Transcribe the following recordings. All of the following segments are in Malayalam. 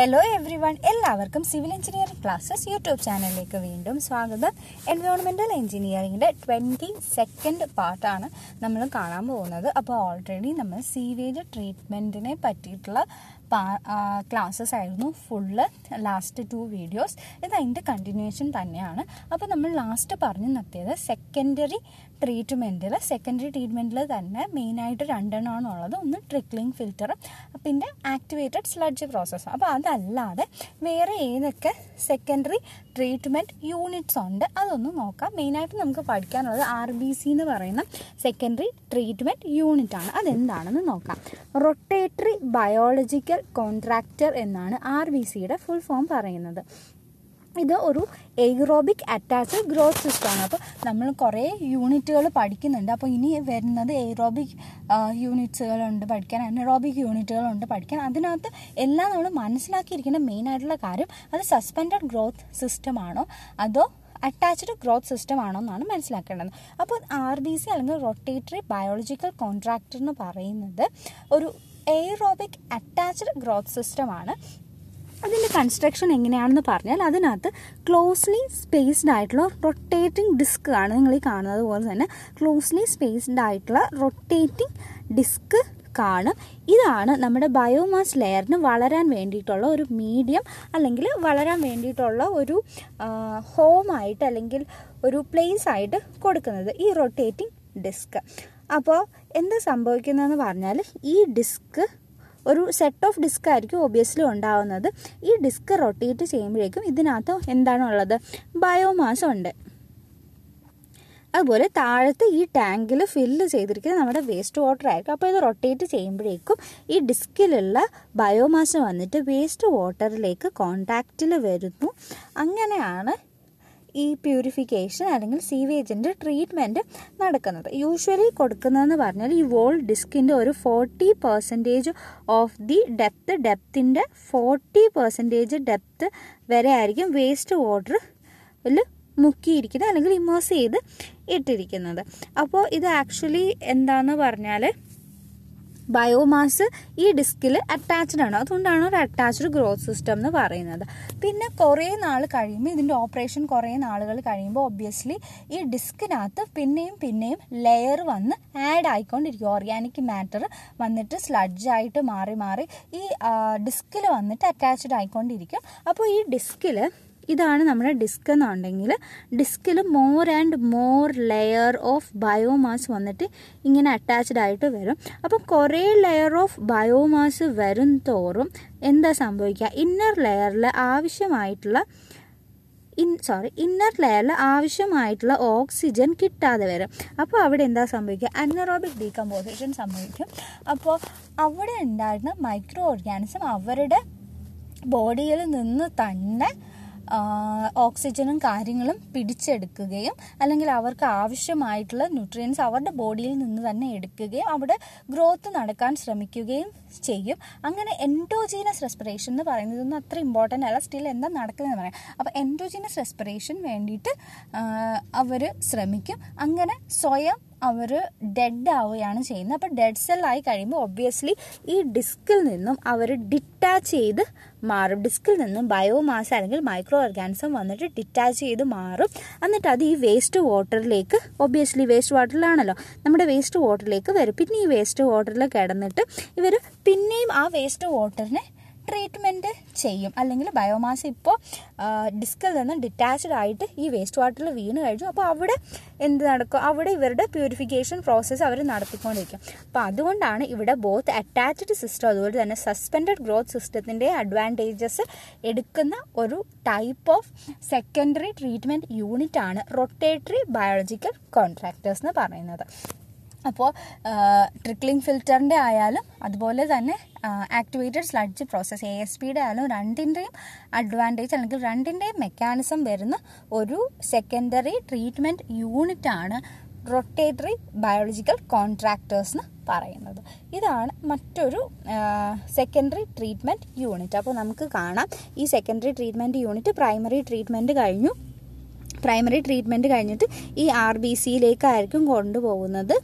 ഹലോ എവ്രി വൺ എല്ലാവർക്കും സിവിൽ എഞ്ചിനീയറിംഗ് ക്ലാസ്സസ് യൂട്യൂബ് ചാനലിലേക്ക് വീണ്ടും സ്വാഗതം. എൻവയോൺമെന്റൽ എഞ്ചിനീയറിംഗിന്റെ ട്വന്റി സെക്കൻഡ് പാർട്ടാണ് നമ്മൾ കാണാൻ പോകുന്നത്. അപ്പോൾ ഓൾറെഡി നമ്മൾ സീവേജ് ട്രീറ്റ്മെന്റിനെ പറ്റിയിട്ടുള്ള ക്ലാസ്സസ് ആയിരുന്നു ഫുള്ള് ലാസ്റ്റ് ടു വീഡിയോസ് ഇത് അതിന്റെ കണ്ടിന്യൂഷൻ തന്നെയാണ്. അപ്പോൾ നമ്മൾ ലാസ്റ്റ് പറഞ്ഞു നിർത്തിയത് സെക്കൻഡറി ട്രീറ്റ്മെന്റിൽ സെക്കൻഡറി ട്രീറ്റ്മെന്റിൽ തന്നെ മെയിനായിട്ട് രണ്ടെണ്ണമാണ് ഉള്ളത് ഒന്ന് ട്രിക്ലിംഗ് ഫിൽറ്റർ പിന്നെ ആക്ടിവേറ്റഡ് സ്ലഡ്ജ് പ്രോസസ്സ് അപ്പോൾ അതല്ലാതെ വേറെ ഏതൊക്കെ സെക്കൻഡറി ട്രീറ്റ്മെന്റ് യൂണിറ്റ്സ് ഉണ്ട്. അതൊന്ന് നോക്കാം. മെയിനായിട്ട് നമുക്ക് പഠിക്കാനുള്ളത് ആർ ബി സി എന്ന് പറയുന്ന സെക്കൻഡറി ട്രീറ്റ്മെന്റ് യൂണിറ്റ് ആണ്. അതെന്താണെന്ന് നോക്കാം. റൊട്ടേറ്ററി ബയോളജിക്കൽ കോൺട്രാക്ടർ എന്നാണ് ആർ ബി സിയുടെ ഫുൾ ഫോം പറയുന്നത്. ഇത് ഒരു എയ്റോബിക് അറ്റാച്ച് ഗ്രോത്ത് സിസ്റ്റമാണ് അപ്പോൾ നമ്മൾ കുറേ യൂണിറ്റുകൾ പഠിക്കുന്നുണ്ട്. അപ്പോൾ ഇനി വരുന്നത് എയ്റോബിക് യൂണിറ്റ്സുകളുണ്ട് പഠിക്കാൻ അനറോബിക് യൂണിറ്റുകളുണ്ട് പഠിക്കാൻ. അതിനകത്ത് എല്ലാം നമ്മൾ മനസ്സിലാക്കിയിരിക്കുന്ന മെയിൻ ആയിട്ടുള്ള കാര്യം അത് സസ്പെൻഡഡ് ഗ്രോത്ത് സിസ്റ്റം ആണോ? അതോ അറ്റാച്ച്ഡ് ഗ്രോത്ത് സിസ്റ്റം ആണോ എന്നാണ് മനസ്സിലാക്കേണ്ടത്. അപ്പോൾ ആർ ബി സി അല്ലെങ്കിൽ റൊട്ടേറ്ററി ബയോളജിക്കൽ കോൺട്രാക്ടർ എന്ന് പറയുന്നത് ഒരു എയ്റോബിക് അറ്റാച്ച്ഡ് ഗ്രോത്ത് സിസ്റ്റമാണ് അതിന്റെ കൺസ്ട്രക്ഷൻ എങ്ങനെയാണെന്ന് പറഞ്ഞാൽ അതിനകത്ത് ക്ലോസ്ലി സ്പേസ്ഡ് ആയിട്ടുള്ള റൊട്ടേറ്റിംഗ് ഡിസ്ക് ആണ് നിങ്ങൾ ഈ കാണുന്നത്. പോലെ തന്നെ ക്ലോസ്ലി സ്പേസ്ഡ് ആയിട്ടുള്ള റൊട്ടേറ്റിംഗ് ഡിസ്ക് കാണും. ഇതാണ് നമ്മുടെ ബയോമാസ് ലെയറിന് വളരാൻ വേണ്ടിയിട്ടുള്ള ഒരു മീഡിയം അല്ലെങ്കിൽ വളരാൻ വേണ്ടിയിട്ടുള്ള ഒരു ഹോമായിട്ട് അല്ലെങ്കിൽ ഒരു പ്ലേസ് ആയിട്ട് കൊടുക്കുന്നത് ഈ റൊട്ടേറ്റിംഗ് ഡിസ്ക് അപ്പോൾ എന്താ സംഭവിക്കുന്നതെന്ന് പറഞ്ഞാൽ ഈ ഡിസ്ക് ഒരു സെറ്റ് ഓഫ് ഡിസ്ക് ആയിരിക്കും ഒബിയസ്ലി ഉണ്ടാവുന്നത്. ഈ ഡിസ്ക് റൊട്ടേറ്റ് ചെയ്യുമ്പോഴേക്കും ഇതിനകത്ത് എന്താണുള്ളത്? ബയോമാസ് ഉണ്ട്. അതുപോലെ താഴത്ത് ഈ ടാങ്കിൽ ഫില്ല് ചെയ്തിരിക്കുന്നത് നമ്മുടെ വേസ്റ്റ് വാട്ടർ ആയിരിക്കും. അപ്പോൾ ഇത് റൊട്ടേറ്റ് ചെയ്യുമ്പോഴേക്കും ഈ ഡിസ്കിലുള്ള ബയോമാസ് വന്നിട്ട് വേസ്റ്റ് വാട്ടറിലേക്ക് കോണ്ടാക്റ്റിൽ വരുന്നു. അങ്ങനെയാണ് ഈ പ്യൂരിഫിക്കേഷൻ അല്ലെങ്കിൽ സീവേജിന്റെ ട്രീറ്റ്മെന്റ് നടക്കുന്നത്. യൂഷ്വലി കൊടുക്കുന്നതെന്ന് പറഞ്ഞാൽ ഈ വോൾ ഡിസ്കിന്റെ ഒരു forty percentage of the depth ഡെപ്തിന്റെ forty percentage depth വരെ ആയിരിക്കും വേസ്റ്റ് വാട്ടറിൽ മുക്കിയിരിക്കുന്നത് അല്ലെങ്കിൽ ഇമേഴ്സ് ചെയ്ത് ഇട്ടിരിക്കുന്നത്. അപ്പോൾ ഇത് ആക്ച്വലി എന്താണെന്ന് പറഞ്ഞാൽ ബയോമാസ് ഈ ഡിസ്കിൽ അറ്റാച്ച്ഡ് ആണ്. അതുകൊണ്ടാണ് ഒരു അറ്റാച്ച്ഡ് ഗ്രോത്ത് സിസ്റ്റം എന്ന് പറയുന്നത്. പിന്നെ കുറേ നാൾ കഴിയുമ്പോൾ ഇതിന്റെ ഓപ്പറേഷൻ കുറേ നാളുകൾ കഴിയുമ്പോൾ ഒബ്വിയസ്ലി ഈ ഡിസ്കിനകത്ത് പിന്നെയും പിന്നെയും ലെയർ വന്ന് ആഡ് ആയിക്കൊണ്ടിരിക്കും. ഓർഗാനിക് മാറ്റർ വന്നിട്ട് സ്ലഡ്ജായിട്ട് മാറി മാറി ഈ ഡിസ്കിൽ വന്നിട്ട് അറ്റാച്ച്ഡ് ആയിക്കൊണ്ടിരിക്കും. അപ്പോൾ ഈ ഡിസ്കിൽ ഇതാണ് നമ്മുടെ ഡിസ്ക് എന്നുണ്ടെങ്കിൽ ഡിസ്കിൽ more and more layer of biomass വന്നിട്ട് ഇങ്ങനെ അറ്റാച്ച്ഡ് ആയിട്ട് വരും. അപ്പം കുറേ ലെയർ ഓഫ് ബയോമാസ് വരും തോറും എന്താ സംഭവിക്കുക? ഇന്നർ ലെയറിൽ ആവശ്യമായിട്ടുള്ള ഇൻ സോറി ഇന്നർ ലെയറിൽ ആവശ്യമായിട്ടുള്ള ഓക്സിജൻ കിട്ടാതെ വരും. അപ്പോൾ അവിടെ എന്താ സംഭവിക്കുക? അനറോബിക് ഡീകമ്പോസിഷൻ സംഭവിക്കും. അപ്പോൾ അവിടെ ഉണ്ടായിരുന്ന മൈക്രോ ഓർഗാനിസം അവരുടെ ബോഡിയിൽ നിന്ന് തന്നെ ഓക്സിജനും കാര്യങ്ങളും പിടിച്ചെടുക്കുകയും അല്ലെങ്കിൽ അവർക്ക് ആവശ്യമായിട്ടുള്ള ന്യൂട്രിയൻസ് അവരുടെ ബോഡിയിൽ നിന്ന് തന്നെ എടുക്കുകയും അവിടെ ഗ്രോത്ത് നടക്കാൻ ശ്രമിക്കുകയും ചെയ്യും. അങ്ങനെ എൻഡോജീനസ് റെസ്പിറേഷൻ എന്ന് പറയുന്നതൊന്നും അത്ര ഇമ്പോർട്ടന്റ് അല്ല. സ്റ്റിൽ എന്താ നടക്കുന്നതെന്ന് പറയാം. അപ്പോൾ എൻഡോജീനസ് റെസ്പിറേഷൻ വേണ്ടിയിട്ട് അവർ ശ്രമിക്കും. അങ്ങനെ സ്വയം അവർ ഡെഡ് ആവുകയാണ് ചെയ്യുന്നത്. അപ്പോൾ ഡെഡ് സെല്ലായി കഴിയുമ്പോൾ ഒബ്വിയസ്ലി ഈ ഡിസ്കിൽ നിന്നും അവർ ഡിറ്റാച്ച് ചെയ്ത് മാറും. ഡിസ്കിൽ നിന്നും ബയോമാസ് അല്ലെങ്കിൽ മൈക്രോ ഓർഗാനിസം വന്നിട്ട് ഡിറ്റാച്ച് ചെയ്ത് മാറും. എന്നിട്ട് അത് ഈ വേസ്റ്റ് വാട്ടറിലേക്ക് ഒബ്വിയസ്ലി വേസ്റ്റ് വാട്ടറിലാണല്ലോ നമ്മുടെ വേസ്റ്റ് വാട്ടറിലേക്ക് വരും. പിന്നെ ഈ വേസ്റ്റ് വാട്ടറിൽ കിടന്നിട്ട് ഇവർ പിന്നെയും ആ വേസ്റ്റ് വാട്ടറിനെ ട്രീറ്റ്മെന്റ് ചെയ്യും. അല്ലെങ്കിൽ ബയോമാസ് ഇപ്പോൾ ഡിസ്കിൽ നിന്ന് ഡിറ്റാച്ച്ഡ് ആയിട്ട് ഈ വേസ്റ്റ് വാട്ടറിൽ വീണ് കഴിഞ്ഞു. അപ്പോൾ അവിടെ എന്ത് നടക്കും? അവിടെ ഇവരുടെ പ്യൂരിഫിക്കേഷൻ പ്രോസസ്സ് അവർ നടത്തിക്കൊണ്ടിരിക്കും. അപ്പോൾ അതുകൊണ്ടാണ് ഇവിടെ ബോത്ത് അറ്റാച്ച്ഡ് സിസ്റ്റം അതുപോലെ തന്നെ സസ്പെൻഡഡ് ഗ്രോത്ത് സിസ്റ്റത്തിന്റെ അഡ്വാന്റേജസ് എടുക്കുന്ന ഒരു type of secondary treatment unit ആണ് റൊട്ടേറ്ററി ബയോളജിക്കൽ കോൺട്രാക്ടേഴ്സ് എന്ന് പറയുന്നത്. അപ്പോൾ ട്രിക്ലിംഗ് ഫിൽറ്ററിന്റെ ആയാലും അതുപോലെ തന്നെ activated sludge process A S പിയുടെ ആയാലും രണ്ടിന്റെയും അഡ്വാന്റേജ് അല്ലെങ്കിൽ രണ്ടിന്റെയും മെക്കാനിസം വരുന്ന ഒരു സെക്കൻഡറി ട്രീറ്റ്മെന്റ് ആണ് റൊട്ടേറ്ററി ബയോളജിക്കൽ കോൺട്രാക്ടേഴ്സ് എന്ന് പറയുന്നത്. ഇതാണ് മറ്റൊരു സെക്കൻഡറി ട്രീറ്റ്മെന്റ് യൂണിറ്റ് അപ്പോൾ നമുക്ക് കാണാം. ഈ secondary treatment unit primary treatment കഴിഞ്ഞു. പ്രൈമറി ട്രീറ്റ്മെന്റ് കഴിഞ്ഞിട്ട് ഈ ആർ ബി സിയിലേക്കായിരിക്കും കൊണ്ടുപോകുന്നത്.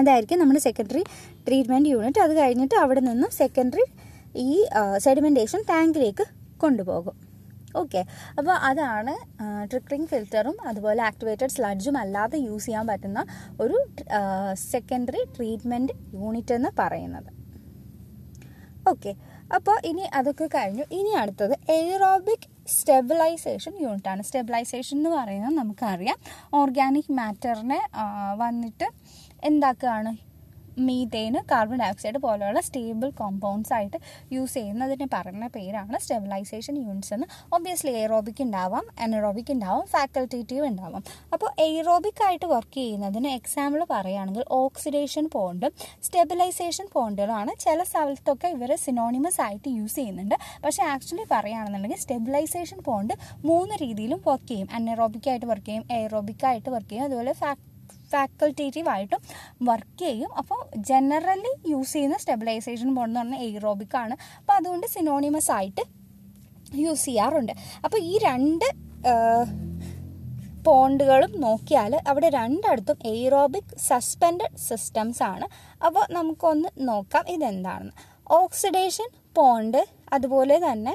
അതായിരിക്കും നമ്മുടെ സെക്കൻഡറി ട്രീറ്റ്മെന്റ് യൂണിറ്റ് അത് കഴിഞ്ഞിട്ട് അവിടെ നിന്നും സെക്കൻഡറി ഈ സെഡിമെന്റേഷൻ ടാങ്കിലേക്ക് കൊണ്ടുപോകും. ഓക്കെ അപ്പോൾ അതാണ് ട്രിക്ലിംഗ് ഫിൽറ്ററും അതുപോലെ ആക്ടിവേറ്റഡ് സ്ലഡ്ജും അല്ലാതെ യൂസ് ചെയ്യാൻ പറ്റുന്ന ഒരു സെക്കൻഡറി ട്രീറ്റ്മെന്റ് യൂണിറ്റ് എന്ന് പറയുന്നത്. ഓക്കെ അപ്പോൾ ഇനി അതൊക്കെ കഴിഞ്ഞു. ഇനി അടുത്തത് എയറോബിക് സ്റ്റെബിലൈസേഷൻ യൂണിറ്റാണ് സ്റ്റെബിലൈസേഷൻ എന്ന് പറയുന്നത് നമുക്കറിയാം. ഓർഗാനിക് മാറ്ററിനെ വന്നിട്ട് എന്താക്കുകയാണ് മീതേന് കാർബൺ ഡയോക്സൈഡ് പോലെയുള്ള സ്റ്റേബിൾ കോമ്പൗണ്ട്സ് ആയിട്ട് യൂസ് ചെയ്യുന്നതിന് പറയുന്ന പേരാണ് സ്റ്റെബിലൈസേഷൻ യൂണിറ്റ്സ് എന്ന്. ഒബ്വിയസ്ലി എയറോബിക് ഉണ്ടാവാം അനറോബിക് ഉണ്ടാവാം ഫാക്കൽറ്റേറ്റീവ് ഉണ്ടാവാം. അപ്പോൾ എയറോബിക് ആയിട്ട് വർക്ക് ചെയ്യുന്നതിന് എക്സാമ്പിൾ പറയുകയാണെങ്കിൽ ഓക്സിഡേഷൻ പോണ്ടും സ്റ്റെബിലൈസേഷൻ പോണ്ടുകളാണ് ചില സ്ഥലത്തൊക്കെ ഇവർ സിനോണിമസ് ആയിട്ട് യൂസ് ചെയ്യുന്നുണ്ട്. പക്ഷേ ആക്ച്വലി പറയുകയാണെന്നുണ്ടെങ്കിൽ സ്റ്റെബിലൈസേഷൻ പോണ്ട് മൂന്ന് രീതിയിലും വർക്ക് ചെയ്യും. അനറോബിക് ആയിട്ട് വർക്ക് ചെയ്യും എയറോബിക് ആയിട്ട് വർക്ക് ചെയ്യും അതുപോലെ ഫാക് ഫാക്കൾട്ടേറ്റീവ് ആയിട്ടും വർക്ക് ചെയ്യും. അപ്പോൾ ജനറലി യൂസ് ചെയ്യുന്ന സ്റ്റെബിലൈസേഷൻ ബോണ്ട് എന്ന് പറഞ്ഞാൽ എയ്റോബിക് ആണ്. അപ്പോൾ അതുകൊണ്ട് സിനോണിമസ് ആയിട്ട് യൂസ് ചെയ്യാറുണ്ട്. അപ്പോൾ ഈ രണ്ട് പോണ്ടുകളും നോക്കിയാൽ അവിടെ രണ്ടടുത്തും എയ്റോബിക് സസ്പെൻഡ് സിസ്റ്റംസ് ആണ്. അപ്പോൾ നമുക്കൊന്ന് നോക്കാം ഇതെന്താണെന്ന് ഓക്സിഡേഷൻ പോണ്ട് അതുപോലെ തന്നെ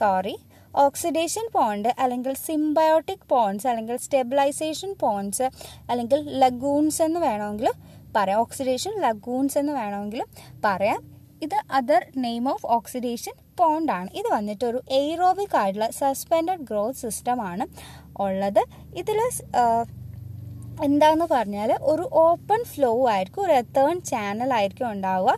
സോറി ഓക്സിഡേഷൻ പോണ്ട് അല്ലെങ്കിൽ സിംബയോട്ടിക് പോയിന്റ്സ് അല്ലെങ്കിൽ സ്റ്റെബിലൈസേഷൻ പോയിന്റ്സ് അല്ലെങ്കിൽ ലഗൂൺസ് എന്ന് വേണമെങ്കിൽ പറയാം. ഓക്സിഡേഷൻ ലഗൂൺസ് എന്ന് വേണമെങ്കിൽ പറയാം. ഇത് അതർ നെയിം ഓഫ് ഓക്സിഡേഷൻ പോണ്ടാണ് ഇത് വന്നിട്ട് ഒരു എയ്റോബിക് ആയിട്ടുള്ള സസ്പെൻഡഡ് ഗ്രോത്ത് സിസ്റ്റം ആണ് ഉള്ളത്. ഇതിൽ എന്താന്ന് പറഞ്ഞാൽ ഒരു ഓപ്പൺ ഫ്ലോ ആയിരിക്കും ഒരു എത്തേൺ ചാനൽ ആയിരിക്കും ഉണ്ടാവുക.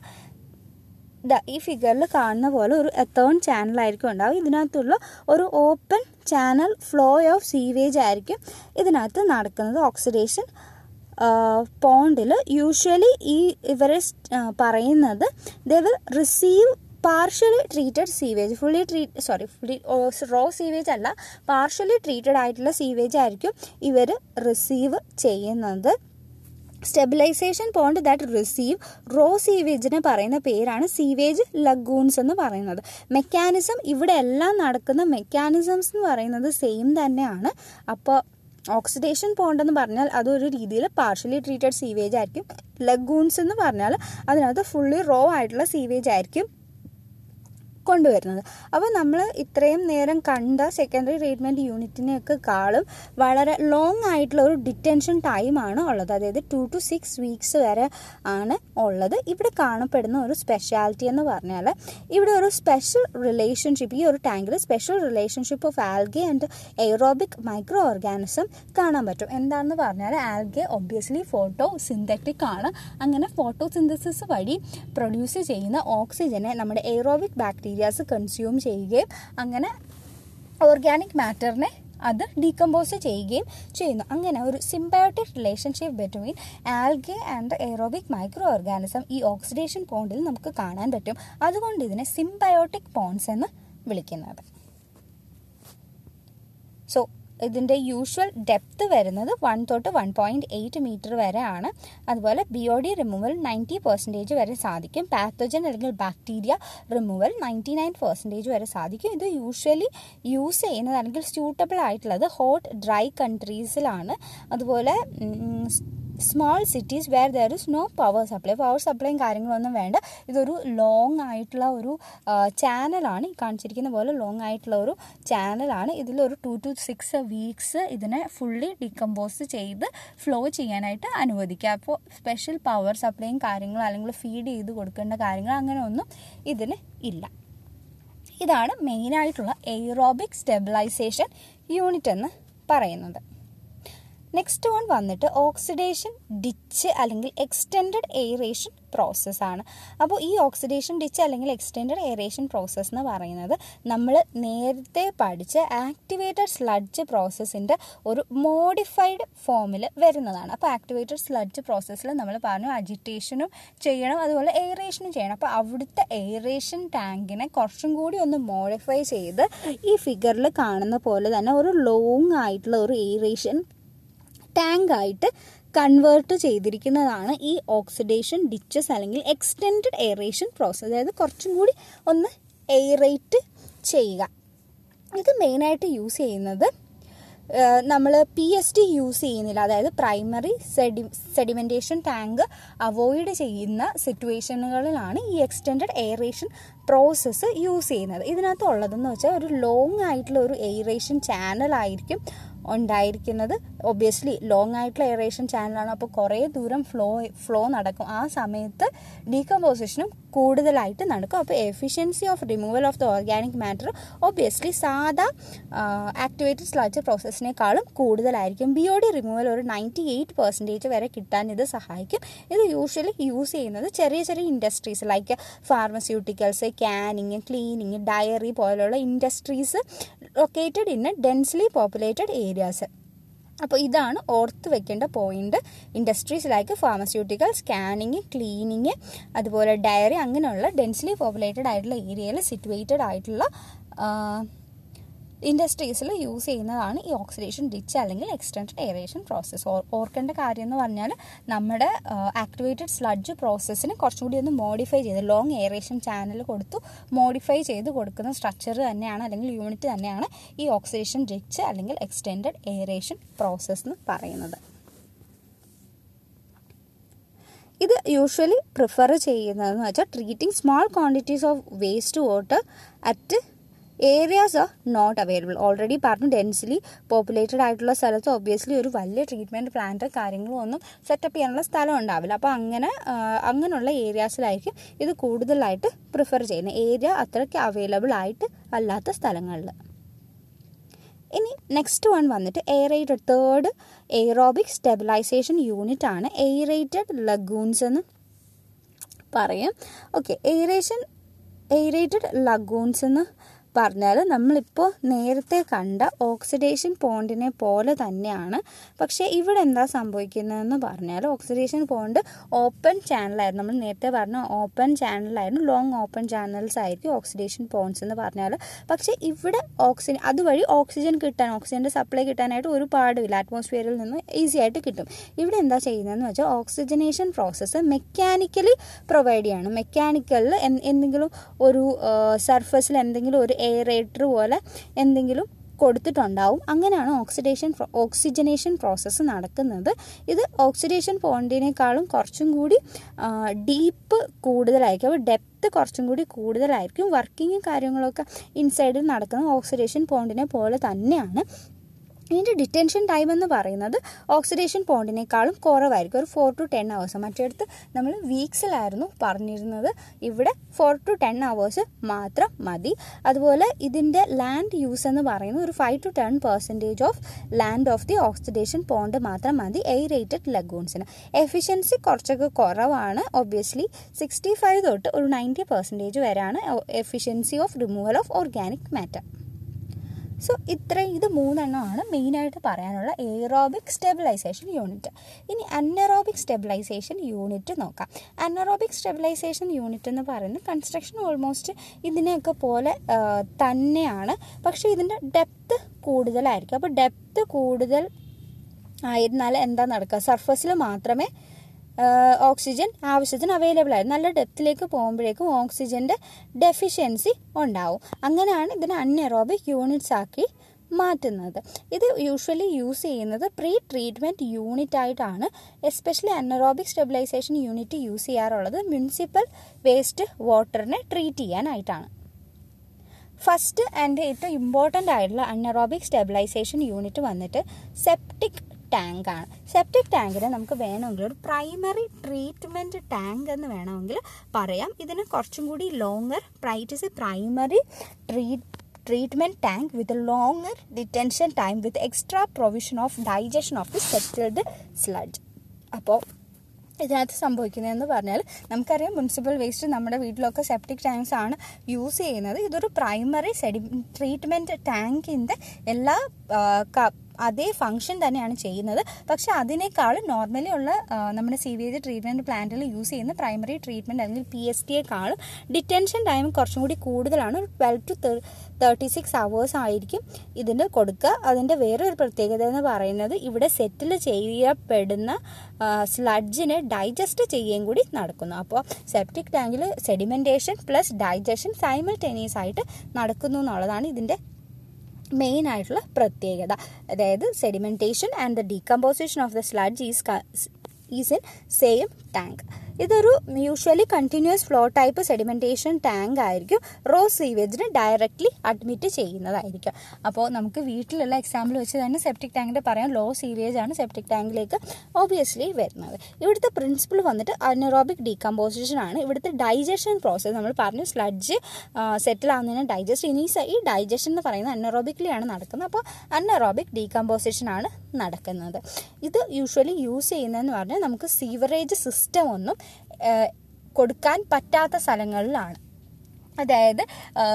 ഈ ഫിഗറിൽ കാണുന്ന പോലെ ഒരു എത്തേൺ ചാനൽ ആയിരിക്കും ഉണ്ടാവും ഇതിനകത്തുള്ള ഒരു open channel flow of sewage ആയിരിക്കും ഇതിനകത്ത് നടക്കുന്നത്. ഓക്സിഡേഷൻ പോണ്ടിൽ യൂഷ്വലി ഈ ഇവരെ പറയുന്നത് the will receive partially treated sewage fully treat sorry fully raw sewage അല്ല പാർഷ്യലി ട്രീറ്റഡ് ആയിട്ടുള്ള സീവേജ് ആയിരിക്കും ഇവർ റിസീവ് ചെയ്യുന്നത്. Stabilisation point that receive raw സീവേജിനെ പറയുന്ന പേരാണ് സീവേജ് ലഗൂൺസ് എന്ന് പറയുന്നത്. മെക്കാനിസം ഇവിടെ എല്ലാം നടക്കുന്ന മെക്കാനിസംസ് എന്ന് പറയുന്നത് സെയിം തന്നെയാണ്. അപ്പോൾ ഓക്സിഡേഷൻ പോയിന്റ് എന്ന് പറഞ്ഞാൽ അതൊരു രീതിയിൽ പാർഷ്യലി ട്രീറ്റഡ് സീവേജ് ആയിരിക്കും. ലഗൂൺസ് എന്ന് പറഞ്ഞാൽ അതിനകത്ത് ഫുള്ളി റോ ആയിട്ടുള്ള സീവേജ് ആയിരിക്കും. കൊണ്ടുവരുന്നത്. അപ്പോൾ നമ്മൾ ഇത്രയും നേരം കണ്ട സെക്കൻഡറി ട്രീറ്റ്മെന്റ് യൂണിറ്റിനെയൊക്കെ കാളും വളരെ ലോങ് ആയിട്ടുള്ള ഒരു ഡിറ്റൻഷൻ ടൈമാണ് ഉള്ളത്. അതായത് ടു ടു സിക്സ് വീക്സ് വരെ ആണ് ഉള്ളത്. ഇവിടെ കാണപ്പെടുന്ന ഒരു സ്പെഷ്യാലിറ്റി എന്ന് പറഞ്ഞാൽ ഇവിടെ ഒരു സ്പെഷ്യൽ റിലേഷൻഷിപ്പ് ഈ ഒരു ടാങ്കിൽ special relationship of algae and aerobic microorganism കാണാൻ പറ്റും. എന്താണെന്ന് പറഞ്ഞാൽ ആൽഗെ ഒബ്വിയസ്ലി ഫോട്ടോ സിന്തറ്റിക് ആണ്. അങ്ങനെ ഫോട്ടോ സിന്തസിസ് വഴി പ്രൊഡ്യൂസ് ചെയ്യുന്ന ഓക്സിജനെ നമ്മുടെ എയ്റോബിക് ബാക്ടീരിയ ബാക്ടീരിയാസ് കൺസ്യൂം ചെയ്യുകയും അങ്ങനെ ഓർഗാനിക് മാറ്ററിനെ അത് ഡീകമ്പോസ് ചെയ്യുകയും ചെയ്യുന്നു. അങ്ങനെ ഒരു symbiotic relationship between algae and aerobic microorganism ഈ ഓക്സിഡേഷൻ പോണ്ടിൽ നമുക്ക് കാണാൻ പറ്റും. അതുകൊണ്ട് ഇതിനെ സിംബയോട്ടിക് പോൺസ് എന്ന് വിളിക്കുന്നത്. സോ ഇതിന്റെ യൂഷ്വൽ ഡെപ്ത് വരുന്നത് വൺ തൊട്ട് വൺ പോയിന്റ് എയ്റ്റ് മീറ്റർ വരെ ആണ് അതുപോലെ B O D removal ninety percentage വരെ സാധിക്കും. പാത്തോജൻ അല്ലെങ്കിൽ bacteria removal ninety nine percentage വരെ സാധിക്കും. ഇത് യൂഷ്വലി യൂസ് ചെയ്യുന്നത് അല്ലെങ്കിൽ സ്യൂട്ടബിൾ ആയിട്ടുള്ളത് ഹോട്ട് ഡ്രൈ കൺട്രീസിലാണ് അതുപോലെ small cities where there is no power supply power സപ്ലൈയും കാര്യങ്ങളൊന്നും വേണ്ട. ഇതൊരു ലോങ് ആയിട്ടുള്ള ഒരു ചാനലാണ് ഈ കാണിച്ചിരിക്കുന്ന പോലെ ലോങ് ആയിട്ടുള്ള ഒരു ചാനലാണ് ഇതിലൊരു ടു ടു സിക്സ് വീക്സ് ഇതിനെ ഫുള്ളി ഡിക്കമ്പോസ് ചെയ്ത് ഫ്ലോ ചെയ്യാനായിട്ട് അനുവദിക്കുക. അപ്പോൾ സ്പെഷ്യൽ പവർ സപ്ലൈയും കാര്യങ്ങളും അല്ലെങ്കിൽ ഫീഡ് ചെയ്ത് കൊടുക്കേണ്ട കാര്യങ്ങൾ അങ്ങനെ ഒന്നും ഇതിന് ഇല്ല. ഇതാണ് മെയിനായിട്ടുള്ള എയ്റോബിക് സ്റ്റെബിലൈസേഷൻ യൂണിറ്റ് എന്ന് പറയുന്നത്. നെക്സ്റ്റ് വൺ വന്നിട്ട് ഓക്സിഡേഷൻ ഡിച്ച് അല്ലെങ്കിൽ എക്സ്റ്റെൻഡ് എയറേഷൻ പ്രോസസ്സാണ് അപ്പോൾ ഈ ഓക്സിഡേഷൻ ഡിച്ച് അല്ലെങ്കിൽ എക്സ്റ്റെൻഡ് എയറേഷൻ പ്രോസസ്സ് എന്ന് പറയുന്നത് നമ്മൾ നേരത്തെ പഠിച്ച ആക്ടിവേറ്റഡ് സ്ലഡ്ജ് പ്രോസസ്സിന്റെ ഒരു മോഡിഫൈഡ് ഫോമിൽ വരുന്നതാണ്. അപ്പോൾ ആക്ടിവേറ്റഡ് സ്ലഡ്ജ് പ്രോസസ്സിൽ നമ്മൾ പറഞ്ഞു അജിറ്റേഷനും ചെയ്യണം അതുപോലെ എയറേഷനും ചെയ്യണം. അപ്പോൾ അവിടുത്തെ എയറേഷൻ ടാങ്കിനെ കുറച്ചും കൂടി ഒന്ന് മോഡിഫൈ ചെയ്ത് ഈ ഫിഗറിൽ കാണുന്ന പോലെ തന്നെ ഒരു ലോങ് ആയിട്ടുള്ള ഒരു എയറേഷൻ ടാങ്ക് ആയിട്ട് കൺവേർട്ട് ചെയ്തിരിക്കുന്നതാണ് ഈ ഓക്സിഡേഷൻ ഡിച്ചസ് അല്ലെങ്കിൽ എക്സ്റ്റെൻഡ് എയറേഷൻ പ്രോസസ്സ് അതായത് കുറച്ചും കൂടി ഒന്ന് എയറേറ്റ് ചെയ്യുക. ഇത് മെയിനായിട്ട് യൂസ് ചെയ്യുന്നത് നമ്മൾ പി എസ് ടി യൂസ് ചെയ്യുന്നില്ല. അതായത് primary sedi sedimentation tank avoid ചെയ്യുന്ന സിറ്റുവേഷനുകളിലാണ് ഈ എക്സ്റ്റെൻഡ് എയറേഷൻ പ്രോസസ്സ് യൂസ് ചെയ്യുന്നത്. ഇതിനകത്ത് ഉള്ളതെന്ന് വെച്ചാൽ ഒരു ലോങ് ആയിട്ടുള്ള ഒരു എയറേഷൻ ചാനലായിരിക്കും ഉണ്ടായിരിക്കുന്നത്. ഒബ്വിയസ്ലി ലോങ് ആയിട്ടുള്ള എയറേഷൻ ചാനലാണ് അപ്പോൾ കുറേ ദൂരം ഫ്ലോ ഫ്ലോ നടക്കും. ആ സമയത്ത് ഡീകമ്പോസിഷനും കൂടുതലായിട്ട് നടക്കും. അപ്പോൾ efficiency of removal of the organic matter obviously സാധാ ആക്ടിവേറ്റഡ് സ്ലാച്ച് പ്രോസസ്സിനേക്കാളും കൂടുതലായിരിക്കും. ബി ഒ ഡി റിമൂവൽ ഒരു നയന്റി എയ്റ്റ് പെർസെന്റേജ് വരെ കിട്ടാൻ ഇത് സഹായിക്കും. ഇത് യൂഷ്വലി യൂസ് ചെയ്യുന്നത് ചെറിയ ചെറിയ industries like pharmaceuticals canning cleaning dairy പോലുള്ള industries located in a densely populated areas അപ്പോൾ ഇതാണ് ഓർത്ത് വെക്കേണ്ട point industries like pharmaceutical scanning cleaning അതുപോലെ ഡയറി അങ്ങനെയുള്ള ഡെൻസ്ലി പോപ്പുലേറ്റഡ് ആയിട്ടുള്ള ഏരിയയിൽ സിറ്റുവേറ്റഡ് ആയിട്ടുള്ള ഇൻഡസ്ട്രീസിൽ യൂസ് ചെയ്യുന്നതാണ് ഈ ഓക്സിഡേഷൻ ഡിച്ച് അല്ലെങ്കിൽ എക്സ്റ്റൻഡ് എയറേഷൻ പ്രോസസ്സ് ഓർക്കേണ്ട കാര്യം എന്ന് പറഞ്ഞാൽ നമ്മുടെ ആക്ടിവേറ്റഡ് സ്ലഡ്ജ് പ്രോസസ്സിന് കുറച്ചും കൂടി ഒന്ന് മോഡിഫൈ ചെയ്ത് ലോങ് എയറേഷൻ ചാനൽ കൊടുത്തു മോഡിഫൈ ചെയ്ത് കൊടുക്കുന്ന സ്ട്രക്ചർ തന്നെയാണ് അല്ലെങ്കിൽ യൂണിറ്റ് തന്നെയാണ് ഈ ഓക്സിഡേഷൻ ഡിച്ച് അല്ലെങ്കിൽ എക്സ്റ്റെൻഡ് എയറേഷൻ പ്രോസസ്സ് എന്ന് പറയുന്നത്. ഇത് യൂഷ്വലി പ്രിഫർ ചെയ്യുന്നതെന്ന് വെച്ചാൽ treating small quantities of waste water at areas are not available already പറഞ്ഞു ഡെൻസിലി പോപ്പുലേറ്റഡ് ആയിട്ടുള്ള സ്ഥലത്ത് ഒബ്വിയസ്ലി ഒരു വലിയ ട്രീറ്റ്മെന്റ് പ്ലാന്റ് കാര്യങ്ങളും ഒന്നും സെറ്റപ്പ് ചെയ്യാനുള്ള സ്ഥലം ഉണ്ടാവില്ല. അപ്പോൾ അങ്ങനെ അങ്ങനെയുള്ള ഏരിയാസിലായിരിക്കും ഇത് കൂടുതലായിട്ട് പ്രിഫർ ചെയ്യുന്നത്. ഏരിയ അത്രയ്ക്ക് അവൈലബിൾ ആയിട്ട് അല്ലാത്ത സ്ഥലങ്ങളിൽ. ഇനി നെക്സ്റ്റ് വൺ വന്നിട്ട് aerated third aerobic stabilisation unit ആണ് എയറേറ്റഡ് ലഗൂൺസ് എന്ന് പറയും. ഓക്കെ എയറേഷൻ എയറേറ്റഡ് ലഗൂൺസ് എന്ന് പറഞ്ഞാൽ നമ്മളിപ്പോൾ നേരത്തെ കണ്ട ഓക്സിഡേഷൻ പോണ്ടിനെ പോലെ തന്നെയാണ്. പക്ഷേ ഇവിടെ എന്താ സംഭവിക്കുന്നതെന്ന് പറഞ്ഞാൽ ഓക്സിഡേഷൻ പോണ്ട് ഓപ്പൺ ചാനലായിരുന്നു നമ്മൾ നേരത്തെ പറഞ്ഞ ഓപ്പൺ ചാനലായിരുന്നു ലോങ് ഓപ്പൺ ചാനൽസ് ആയിരിക്കും ഓക്സിഡേഷൻ പോൺസ് എന്ന് പറഞ്ഞാൽ പക്ഷേ ഇവിടെ ഓക്സിജൻ അതുവഴി ഓക്സിജൻ കിട്ടാൻ ഓക്സിജന്റെ സപ്ലൈ കിട്ടാനായിട്ട് ഒരു പാടുമില്ല അറ്റ്മോസ്ഫിയറിൽ നിന്ന് ഈസി ആയിട്ട് കിട്ടും. ഇവിടെ എന്താ ചെയ്യുന്നതെന്ന് വെച്ചാൽ ഓക്സിജനേഷൻ പ്രോസസ്സ് മെക്കാനിക്കലി പ്രൊവൈഡ് ചെയ്യാണ്. മെക്കാനിക്കലിൽ എന്തെങ്കിലും ഒരു സർഫസിൽ എന്തെങ്കിലും ഒരു എയറേറ്റർ പോലെ എന്തെങ്കിലും കൊടുത്തിട്ടുണ്ടാവും. അങ്ങനെയാണ് ഓക്സിഡേഷൻ ഓക്സിജനേഷൻ പ്രോസസ്സ് നടക്കുന്നത്. ഇത് ഓക്സിഡേഷൻ പോണ്ടിനേക്കാളും കുറച്ചും കൂടി ഡീപ്പ് കൂടുതലായിരിക്കും. അപ്പോൾ ഡെപ്ത് കുറച്ചും കൂടി കൂടുതലായിരിക്കും. വർക്കിങ്ങും കാര്യങ്ങളൊക്കെ ഇൻസൈഡിൽ നടക്കുന്ന ഓക്സിഡേഷൻ പോയിന്റിനെ പോലെ തന്നെയാണ്. ഇതിന്റെ ഡിറ്റൻഷൻ ടൈം എന്ന് പറയുന്നത് ഓക്സിഡേഷൻ പോയിന്റിനേക്കാളും കുറവായിരിക്കും. ഒരു ഫോർ ടു ടെൻ അവേഴ്സ് മറ്റടുത്ത് നമ്മൾ വീക്സിലായിരുന്നു പറഞ്ഞിരുന്നത്. ഇവിടെ ഫോർ ടു ടെൻ അവേഴ്സ് മാത്രം മതി. അതുപോലെ ഇതിന്റെ ലാൻഡ് യൂസ് എന്ന് പറയുന്നത് ഒരു five to ten percentage of land of the oxidation pond മാത്രം മതി. എയറേറ്റഡ് ലഗൂൺസിന് എഫിഷ്യൻസി കുറച്ചൊക്കെ കുറവാണ്. ഒബ്വിയസ്ലി സിക്സ്റ്റി ഫൈവ് തൊട്ട് ഒരു നയന്റി പെർസെന്റേജ് വരെയാണ് efficiency of removal of organic matter so ഇത്രയും ഇത് മൂന്നെണ്ണമാണ് മെയിനായിട്ട് പറയാനുള്ള എയറോബിക് സ്റ്റെബിലൈസേഷൻ യൂണിറ്റ് ഇനി അനറോബിക് സ്റ്റെബിലൈസേഷൻ യൂണിറ്റ് നോക്കാം. അനറോബിക് സ്റ്റെബിലൈസേഷൻ യൂണിറ്റ് എന്ന് പറയുന്നത് കൺസ്ട്രക്ഷൻ ഓൾമോസ്റ്റ് ഇതിനെയൊക്കെ പോലെ തന്നെയാണ്. പക്ഷേ ഇതിന്റെ ഡെപ്ത് കൂടുതലായിരിക്കും. അപ്പോൾ ഡെപ്ത് കൂടുതൽ ആയിരുന്നാൽ എന്താ നടക്കുക? സർഫസിൽ മാത്രമേ ഓക്സിജൻ ആവശ്യത്തിന് അവൈലബിൾ ആയിരുന്നു. നല്ല ഡെപ്തിലേക്ക് പോകുമ്പോഴേക്കും ഓക്സിജന്റെ ഡെഫിഷ്യൻസി ഉണ്ടാവും. അങ്ങനെയാണ് ഇതിനെ അൺഎറോബിക് യൂണിറ്റ്സ് ആക്കി മാറ്റുന്നത്. ഇത് യൂഷ്വലി യൂസ് ചെയ്യുന്നത് പ്രീ ട്രീറ്റ്മെന്റ് യൂണിറ്റ് ആയിട്ടാണ്. Especially anaerobic stabilization unit use ചെയ്യാറുള്ളത് മുനിസിപ്പൽ വേസ്റ്റ് വാട്ടറിനെ ട്രീറ്റ് ചെയ്യാനായിട്ടാണ്. ഫസ്റ്റ് ആൻഡ് ഏറ്റവും ഇമ്പോർട്ടന്റ് ആയിട്ടുള്ള അനറോബിക് സ്റ്റെബിലൈസേഷൻ യൂണിറ്റ് വന്നിട്ട് സെപ്റ്റിക് ടാങ്ക് ആണ്. സെപ്റ്റിക് ടാങ്കിനെ നമുക്ക് വേണമെങ്കിൽ ഒരു പ്രൈമറി ട്രീറ്റ്മെന്റ് ടാങ്ക് എന്ന് വേണമെങ്കിൽ പറയാം. ഇതിന് കുറച്ചും കൂടി longer പ്രൈറ്റ് primary tree treatment tank with longer detention time with extra provision of digestion of the settled sludge അപ്പോൾ ഇതിനകത്ത് സംഭവിക്കുന്നതെന്ന് പറഞ്ഞാൽ നമുക്കറിയാം മുനിസിപ്പൽ വേസ്റ്റ് നമ്മുടെ വീട്ടിലൊക്കെ സെപ്റ്റിക് ടാങ്ക്സ് ആണ് യൂസ് ചെയ്യുന്നത്. ഇതൊരു പ്രൈമറി സെഡി ട്രീറ്റ്മെന്റ് ടാങ്കിന്റെ എല്ലാ അതേ ഫങ്ഷൻ തന്നെയാണ് ചെയ്യുന്നത്. പക്ഷെ അതിനേക്കാൾ നോർമലി ഉള്ള നമ്മുടെ സീവേജ് ട്രീറ്റ്മെന്റ് പ്ലാന്റിൽ യൂസ് ചെയ്യുന്ന പ്രൈമറി ട്രീറ്റ്മെന്റ് അല്ലെങ്കിൽ പി എസ് ടിയെക്കാളും ഡിറ്റൻഷൻ ടൈം കുറച്ചും കൂടി കൂടുതലാണ്. ഒരു twelve to thirty six hours ആയിരിക്കും ഇതിന് കൊടുക്കുക. അതിന്റെ വേറൊരു പ്രത്യേകത എന്ന് പറയുന്നത് ഇവിടെ സെറ്റിൽ ചെയ്യപ്പെടുന്ന സ്ലഡ്ജിനെ ഡൈജസ്റ്റ് ചെയ്യുകയും കൂടി നടക്കുന്നു. അപ്പോൾ സെപ്റ്റിക് ടാങ്കിൽ സെഡിമെന്റേഷൻ പ്ലസ് ഡൈജഷൻ സൈമിൾട്ടേനിയസ് ആയിട്ട് നടക്കുന്നു എന്നുള്ളതാണ് ഇതിന്റെ മെയിൻ ആയിട്ടുള്ള പ്രത്യേകത. അതായത് sedimentation and the decomposition of the sludge is is in same tank ഇതൊരു usually continuous flow type sedimentation tank ആയിരിക്കും. റോ സീവേജിന് ഡയറക്റ്റ്ലി അഡ്മിറ്റ് ചെയ്യുന്നതായിരിക്കും. അപ്പോൾ നമുക്ക് വീട്ടിലുള്ള എക്സാമ്പിൾ വെച്ച് തന്നെ സെപ്റ്റിക് ടാങ്കിന്റെ പറയാം. ലോ സീവേജ് ആണ് സെപ്റ്റിക് ടാങ്കിലേക്ക് ഓബിയസ്ലി വരുന്നത്. ഇവിടുത്തെ പ്രിൻസിപ്പിൾ വന്നിട്ട് അനറോബിക് ഡീകമ്പോസിഷൻ ആണ്. ഇവിടുത്തെ ഡൈജഷൻ പ്രോസസ്സ് നമ്മൾ പറഞ്ഞു സ്ലഡ്ജ് സെറ്റിൽ ആവുന്നതിന് ഡൈജസ്റ്റ് ഇനി ഈ ഡൈജഷൻ എന്ന് പറയുന്നത് അനറോബിക്കലി ആണ് നടക്കുന്നത്. അപ്പോൾ അനറോബിക് ഡീകമ്പോസിഷൻ ആണ് നടക്കുന്നത്. ഇത് യൂഷ്വലി യൂസ് ചെയ്യുന്നതെന്ന് പറഞ്ഞാൽ നമുക്ക് സീവറേജ് സിസ്റ്റം ഒന്നും കൊടുക്കാൻ പറ്റാത്ത സ്ഥലങ്ങളിലാണ്. അതായത്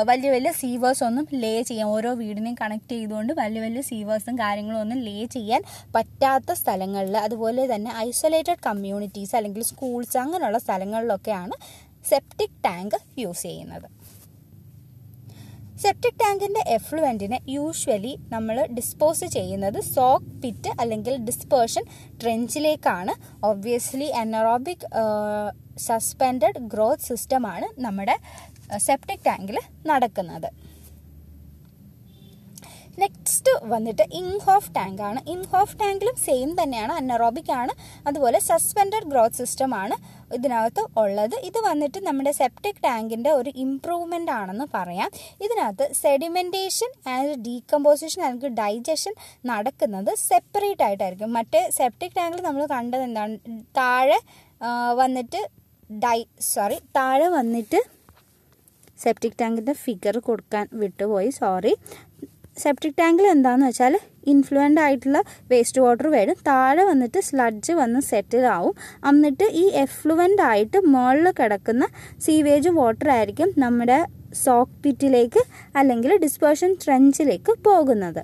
വലിയ വലിയ സീവേഴ്സ് ഒന്നും ലേ ചെയ്യാൻ ഓരോ വീടിനെയും കണക്ട് ചെയ്തുകൊണ്ട് വലിയ വലിയ സീവേഴ്സും കാര്യങ്ങളും ഒന്നും ലേ ചെയ്യാൻ പറ്റാത്ത സ്ഥലങ്ങളിൽ അതുപോലെ തന്നെ ഐസൊലേറ്റഡ് കമ്മ്യൂണിറ്റീസ് അല്ലെങ്കിൽ സ്കൂൾസ് അങ്ങനെയുള്ള സ്ഥലങ്ങളിലൊക്കെയാണ് സെപ്റ്റിക് ടാങ്ക് യൂസ് ചെയ്യുന്നത്. സെപ്റ്റിക് ടാങ്കിന്റെ എഫ്ലുവന്റിനെ യൂഷ്വലി നമ്മൾ ഡിസ്പോസ് ചെയ്യുന്നത് സോക്ക് പിറ്റ് അല്ലെങ്കിൽ ഡിസ്പേർഷൻ ട്രെഞ്ചിലേക്കാണ് ഒബ്വിയസ്ലി അനറോബിക് സസ്പെൻഡഡ് ഗ്രോത്ത് സിസ്റ്റമാണ് നമ്മുടെ സെപ്റ്റിക് ടാങ്കിൽ നടക്കുന്നത്. നെക്സ്റ്റ് വന്നിട്ട് ഇൻഹോഫ് ടാങ്ക് ആണ്. ഇൻഹോഫ് ടാങ്കിലും സെയിം തന്നെയാണ്. അനറോബിക് ആണ്. അതുപോലെ സസ്പെൻഡഡ് ഗ്രോത്ത് സിസ്റ്റം ആണ് ഇതിനകത്ത് ഉള്ളത്. ഇത് വന്നിട്ട് നമ്മുടെ സെപ്റ്റിക് ടാങ്കിന്റെ ഒരു ഇമ്പ്രൂവ്മെന്റ് ആണെന്ന് പറയാം. ഇതിനകത്ത് സെഡിമെന്റേഷൻ ആൻഡ് ഡീകമ്പോസിഷൻ അല്ലെങ്കിൽ ഡൈജഷൻ നടക്കുന്നത് സെപ്പറേറ്റ് ആയിട്ടായിരിക്കും. മറ്റേ സെപ്റ്റിക് ടാങ്കിൽ നമ്മൾ കണ്ടത് എന്താണ്? താഴെ വന്നിട്ട് ഡൈ സോറി താഴെ വന്നിട്ട് സെപ്റ്റിക് ടാങ്കിന്റെ ഫിഗർ കൊടുക്കാൻ വിട്ടുപോയി. സോറി സെപ്റ്റിക് ടാങ്കിൽ എന്താണെന്ന് വെച്ചാൽ ഇൻഫ്ലുവന്റ് ആയിട്ടുള്ള വേസ്റ്റ് വാട്ടർ വരും. താഴെ വന്നിട്ട് സ്ലഡ്ജ് വന്ന് സെറ്റിൽ ആവും. എന്നിട്ട് ഈ എഫ്ലുവന്റ് ആയിട്ട് മുകളിൽ കിടക്കുന്ന സീവേജ് വാട്ടർ ആയിരിക്കും നമ്മുടെ സോക്ക് പിറ്റിലേക്ക് അല്ലെങ്കിൽ ഡിസ്പേർഷൻ ട്രെഞ്ചിലേക്ക് പോകുന്നത്.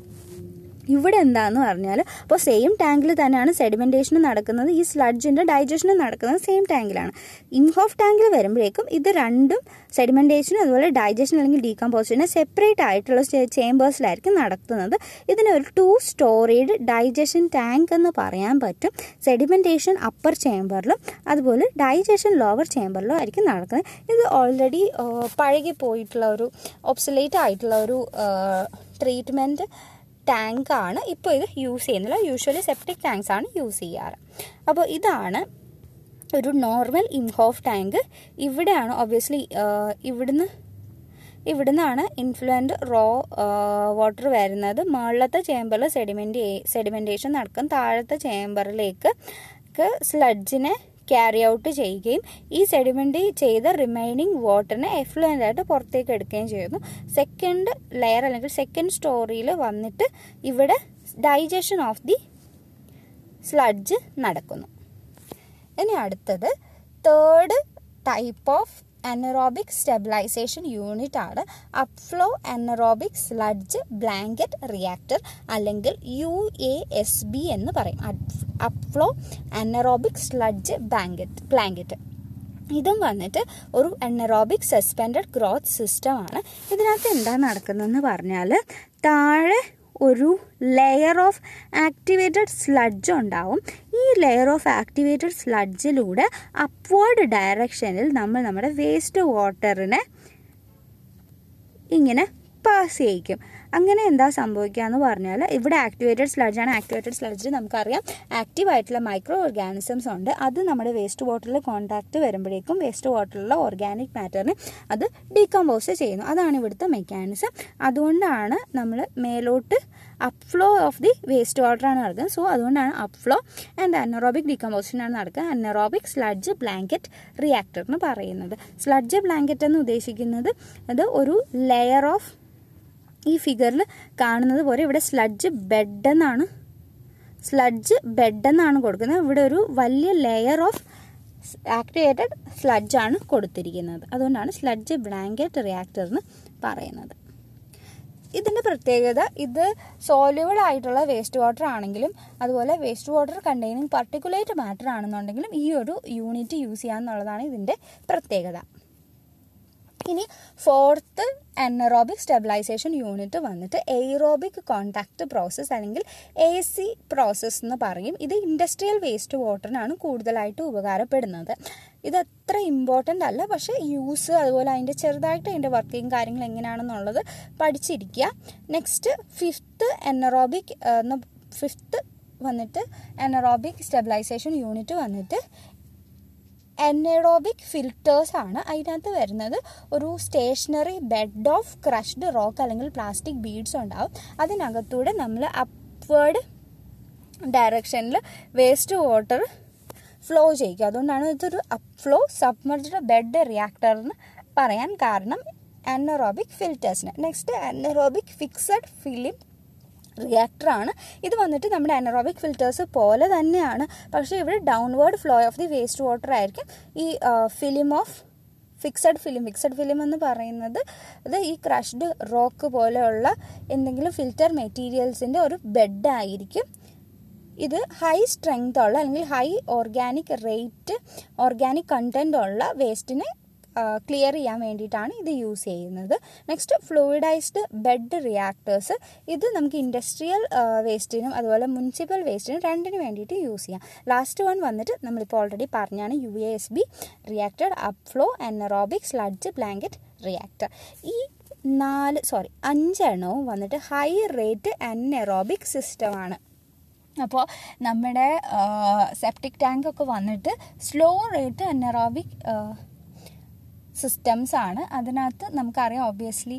ഇവിടെ എന്താണെന്ന് പറഞ്ഞാൽ അപ്പോൾ സെയിം ടാങ്കിൽ തന്നെയാണ് സെഡിമെന്റേഷൻ നടക്കുന്നത്. ഈ സ്ലഡ്ജിന്റെ ഡൈജഷനും നടക്കുന്നത് സെയിം ടാങ്കിലാണ് ഇൻഹോഫ് ടാങ്കിൽ വരുമ്പോഴേക്കും ഇത് രണ്ടും സെഡിമെന്റേഷനും അതുപോലെ ഡൈജഷൻ അല്ലെങ്കിൽ ഡീകമ്പോസിഷനും സെപ്പറേറ്റ് ആയിട്ടുള്ള ചേമ്പേഴ്സിലായിരിക്കും നടത്തുന്നത്. ഇതിന് ഒരു ടു സ്റ്റോറേഡ് ഡൈജഷൻ ടാങ്ക് എന്ന് പറയാൻ പറ്റും. സെഡിമെന്റേഷൻ അപ്പർ ചേമ്പറിലും അതുപോലെ ഡൈജഷൻ ലോവർ ചേമ്പറിലും ആയിരിക്കും നടക്കുന്നത്. ഇത് ഓൾറെഡി പഴകി പോയിട്ടുള്ള ഒരു ഒബ്സലേറ്റ് ആയിട്ടുള്ള ഒരു ട്രീറ്റ്മെന്റ് ടാങ്ക് ആണ് ഇപ്പോൾ ഇത് യൂസ് ചെയ്യുന്നില്ല യൂഷ്വലി സെപ്റ്റിക് ടാങ്ക്സ് ആണ് യൂസ് ചെയ്യാറ്. അപ്പോൾ ഇതാണ് ഒരു നോർമൽ ഇൻഹോഫ് ടാങ്ക് ഇവിടെയാണ് ഒബ്വിയസ്ലി ഇവിടുന്ന് ഇവിടുന്നാണ് ഇൻഫ്ലുവന്റ് റോ വാട്ടർ വരുന്നത്. മുകളിലത്തെ ചേമ്പറിൽ സെഡിമെന്റ് സെഡിമെന്റേഷൻ നടക്കും. താഴത്തെ ചേമ്പറിലേക്ക് സ്ലഡ്ജിനെ ക്യാരി ഔട്ട് ചെയ്യുകയും ഈ സെഡിമെന്റ് ചെയ്ത റിമൈനിങ് വാട്ടറിനെ എഫ്ലുവന്റ് ആയിട്ട് പുറത്തേക്ക് എടുക്കുകയും ചെയ്യുന്നു. സെക്കൻഡ് ലെയർ അല്ലെങ്കിൽ സെക്കൻഡ് സ്റ്റോറിയിൽ വന്നിട്ട് ഇവിടെ ഡൈജഷൻ ഓഫ് ദി സ്ലഡ്ജ് നടക്കുന്നു. ഇനി അടുത്തത് third type of anaerobic stabilization unit ആണ്. Upflow anaerobic sludge blanket reactor അല്ലെങ്കിൽ യു എ എസ് ബി എന്ന് പറയും. Upflow anaerobic sludge blanket blanket ഇതും വന്നിട്ട് ഒരു അനറോബിക് സസ്പെൻഡഡ് ഗ്രോത്ത് സിസ്റ്റമാണ് ഇതിനകത്ത് എന്താ നടക്കുന്നതെന്ന് പറഞ്ഞാൽ താഴെ ഒരു ലെയർ ഓഫ് ആക്ടിവേറ്റഡ് സ്ലഡ്ജ് ഉണ്ടാവും. ഈ ലെയർ ഓഫ് ആക്ടിവേറ്റഡ് സ്ലഡ്ജിലൂടെ അപ്വേർഡ് ഡയറക്ഷനിൽ നമ്മൾ നമ്മുടെ വേസ്റ്റ് വാട്ടറിനെ ഇങ്ങനെ പാസ് ചെയ്യിക്കും. അങ്ങനെ എന്താ സംഭവിക്കുക എന്ന് പറഞ്ഞാൽ ഇവിടെ ആക്ടിവേറ്റഡ് സ്ലഡ്ജ് ആണ്. ആക്ടിവേറ്റഡ് സ്ലഡ്ജ് നമുക്കറിയാം. ആക്റ്റീവ് ആയിട്ടുള്ള മൈക്രോ ഓർഗാനിസംസ് ഉണ്ട്. അത് നമ്മുടെ വേസ്റ്റ് വാട്ടറിൽ കോൺടാക്റ്റ് വരുമ്പോഴേക്കും വേസ്റ്റ് വാട്ടറിലുള്ള ഓർഗാനിക് മാറ്ററിനെ അത് ഡീകമ്പോസ് ചെയ്യുന്നു. അതാണ് ഇവിടുത്തെ മെക്കാനിസം അതുകൊണ്ടാണ് നമ്മൾ മേലോട്ട് upflow of the waste water ആണ് നടക്കുന്നത് സോ അതുകൊണ്ടാണ് അപ്ഫ്ലോ ആൻഡ് അനറോബിക് ഡീകമ്പോസിഷൻ ആണ് നടക്കുക. അനറോബിക് സ്ലഡ്ജ് ബ്ലാങ്കറ്റ് റിയാക്ടർ എന്ന് പറയുന്നത്. സ്ലഡ്ജ് ബ്ലാങ്കറ്റ് എന്ന് ഉദ്ദേശിക്കുന്നത് അത് ഒരു ലെയർ ഓഫ് ഈ ഫിഗറിൽ കാണുന്നത് പോലെ ഇവിടെ സ്ലഡ്ജ് ബെഡ് എന്നാണ് സ്ലഡ്ജ് ബെഡ് എന്നാണ് കൊടുക്കുന്നത്. ഇവിടെ ഒരു വലിയ ലെയർ ഓഫ് ആക്ടിവേറ്റഡ് സ്ലഡ്ജാണ് കൊടുത്തിരിക്കുന്നത്. അതുകൊണ്ടാണ് സ്ലഡ്ജ് ബ്ലാങ്കറ്റ് റിയാക്ടർ എന്ന് പറയുന്നത്. ഇതിന്റെ പ്രത്യേകത ഇത് സോല്യൂബിൾ ആയിട്ടുള്ള വേസ്റ്റ് വാട്ടർ ആണെങ്കിലും അതുപോലെ waste water containing particulate matter ആണെന്നുണ്ടെങ്കിലും ഈ ഒരു യൂണിറ്റ് യൂസ് ചെയ്യാന്നുള്ളതാണ് ഇതിന്റെ പ്രത്യേകത. ഇനി ഫോർത്ത് അനറോബിക് സ്റ്റെബിലൈസേഷൻ യൂണിറ്റ് വന്നിട്ട് എയ്റോബിക് കോണ്ടാക്ട് പ്രോസസ്സ് അല്ലെങ്കിൽ എ സി പ്രോസസ്സ് എന്ന് പറയും. ഇത് ഇൻഡസ്ട്രിയൽ വേസ്റ്റ് വാട്ടറിനാണ് കൂടുതലായിട്ട് ഉപകാരപ്പെടുന്നത്. ഇത് അത്ര ഇമ്പോർട്ടന്റ് അല്ല. പക്ഷേ യൂസ് അതുപോലെ അതിന്റെ ചെറുതായിട്ട് അതിന്റെ വർക്കിംഗ് കാര്യങ്ങൾ എങ്ങനെയാണെന്നുള്ളത് പഠിച്ചിരിക്കുക. നെക്സ്റ്റ് ഫിഫ്ത്ത് എനറോബിക് ഫിഫ്ത്ത് വന്നിട്ട് എനറോബിക് സ്റ്റെബിലൈസേഷൻ യൂണിറ്റ് വന്നിട്ട് എനറോബിക് ഫിൽറ്റേഴ്സ് ആണ് അതിനകത്ത് വരുന്നത്. ഒരു stationary bed of crushed rock അല്ലെങ്കിൽ പ്ലാസ്റ്റിക് ബീഡ്സ് ഉണ്ടാവും. അതിനകത്തൂടെ നമ്മൾ അപ്വേർഡ് ഡയറക്ഷനിൽ വേസ്റ്റ് വാട്ടർ ഫ്ലോ ചെയ്യുക അതുകൊണ്ടാണ് ഇതൊരു അപ്ഫ്ലോ സബ്മർജ്ഡ് ബെഡ് റിയാക്ടർ എന്ന് പറയാൻ കാരണം അനറോബിക് ഫിൽറ്റേഴ്സിന് നെക്സ്റ്റ് അനറോബിക് ഫിക്സഡ് ഫിലിം റിയാക്ടറാണ് ഇത് വന്നിട്ട് നമ്മുടെ അനറോബിക് ഫിൽറ്റേഴ്സ് പോലെ തന്നെയാണ്. പക്ഷേ ഇവിടെ downward flow of the waste water ആയിരിക്കും. ഈ film of fixed film fixed film എന്ന് പറയുന്നത് അത് ഈ ക്രഷ്ഡ് റോക്ക് പോലെയുള്ള എന്തെങ്കിലും ഫിൽറ്റർ മെറ്റീരിയൽസിന്റെ ഒരു ബെഡ് ആയിരിക്കും. ഇത് ഹൈ സ്ട്രെങ്ത് ഉള്ള അല്ലെങ്കിൽ high organic rate organic content ഉള്ള വേസ്റ്റിനെ ക്ലിയർ ചെയ്യാൻ വേണ്ടിയിട്ടാണ് ഇത് യൂസ് ചെയ്യുന്നത്. നെക്സ്റ്റ് ഫ്ലൂയിഡൈസ്ഡ് ബെഡ് റിയാക്ടേഴ്സ് ഇത് നമുക്ക് ഇൻഡസ്ട്രിയൽ വേസ്റ്റിനും അതുപോലെ മുനിസിപ്പൽ വേസ്റ്റിനും രണ്ടിനും വേണ്ടിയിട്ട് യൂസ് ചെയ്യാം. ലാസ്റ്റ് വൺ വന്നിട്ട് നമ്മളിപ്പോൾ ഓൾറെഡി പറഞ്ഞാണ് U A S B reactor upflow anaerobic sludge blanket reactor ഈ നാല് സോറി അഞ്ചെണ്ണവും വന്നിട്ട് ഹൈ റേറ്റ് അനറോബിക് സിസ്റ്റമാണ് അപ്പോൾ നമ്മുടെ സെപ്റ്റിക് ടാങ്ക് ഒക്കെ വന്നിട്ട് സ്ലോ റേറ്റ് അനറോബിക് സിസ്റ്റംസ് ആണ്. അതിനകത്ത് നമുക്കറിയാം ഒബ്വിയസ്ലി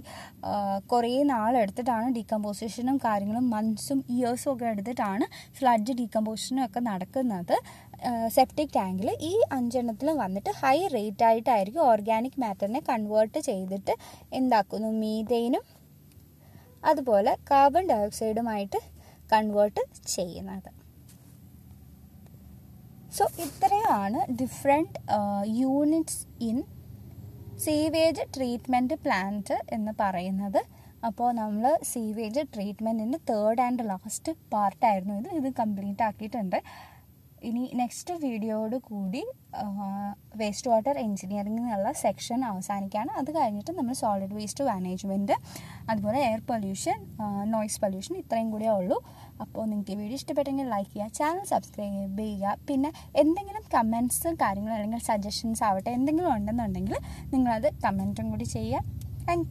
കുറേ നാളെടുത്തിട്ടാണ് ഡീകമ്പോസിഷനും കാര്യങ്ങളും മന്ത്സും ഇയേഴ്സും ഒക്കെ എടുത്തിട്ടാണ് ഫ്ലഡ് ഡീകമ്പോസിഷനും ഒക്കെ നടക്കുന്നത്. സെപ്റ്റിക് ടാങ്കിൽ ഈ അഞ്ചെണ്ണത്തിൽ വന്നിട്ട് ഹൈ റേറ്റ് ആയിട്ടായിരിക്കും ഓർഗാനിക് മാറ്ററിനെ കൺവേർട്ട് ചെയ്തിട്ട് എന്താക്കുന്നു? മീതേനും അതുപോലെ കാർബൺ ഡയോക്സൈഡുമായിട്ട് കൺവേർട്ട് ചെയ്യുന്നത്. സോ ഇത്രയാണ് different units in sewage treatment plant എന്ന് പറയുന്നത്. അപ്പോൾ നമ്മൾ സീവേജ് ട്രീറ്റ്മെന്റിന്റെ തേർഡ് ആൻഡ് ലാസ്റ്റ് പാർട്ടായിരുന്നു ഇത്. ഇത് കംപ്ലീറ്റ് ആക്കിയിട്ടുണ്ട്. ഇനി നെക്സ്റ്റ് വീഡിയോയോട് കൂടി വേസ്റ്റ് വാട്ടർ എഞ്ചിനീയറിംഗ് എന്നുള്ള സെക്ഷൻ അവസാനിക്കുകയാണ്. അത് കഴിഞ്ഞിട്ട് നമ്മൾ സോളിഡ് വേസ്റ്റ് മാനേജ്മെന്റ് അതുപോലെ എയർ പൊല്യൂഷൻ നോയ്സ് പൊല്യൂഷൻ ഇത്രയും കൂടിയേ ഉള്ളൂ. അപ്പോൾ നിങ്ങൾക്ക് ഈ വീഡിയോ ഇഷ്ടപ്പെട്ടെങ്കിൽ ലൈക്ക് ചെയ്യുക ചാനൽ സബ്സ്ക്രൈബ് ചെയ്യുക. പിന്നെ എന്തെങ്കിലും കമൻസ് കാര്യങ്ങൾ അല്ലെങ്കിൽ സജഷൻസ് ആവട്ടെ എന്തെങ്കിലും ഉണ്ടെന്നുണ്ടെങ്കിൽ നിങ്ങളത് കമന്റും കൂടി ചെയ്യുക. താങ്ക്